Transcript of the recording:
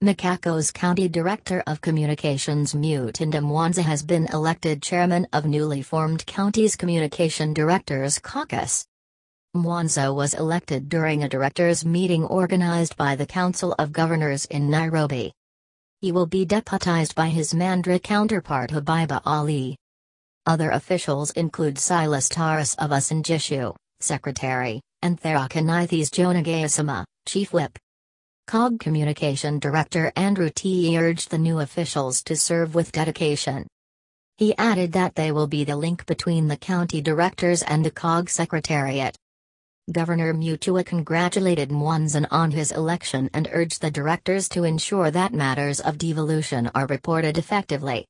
Machakos County Director of Communications Mutinda Mwanzia has been elected chairman of newly formed county's Communication Directors Caucus. Mwanzia was elected during a directors meeting organized by the Council of Governors in Nairobi. He will be deputized by his Mandera counterpart Habiba Ali. Other officials include Silas Tarus of Uasin Secretary, and Tharaka Nithi's Jonagayasama, Chief Whip. COG Communication Director Andrew T. urged the new officials to serve with dedication. He added that they will be the link between the county directors and the COG Secretariat. Governor Mutua congratulated Mwanzia on his election and urged the directors to ensure that matters of devolution are reported effectively.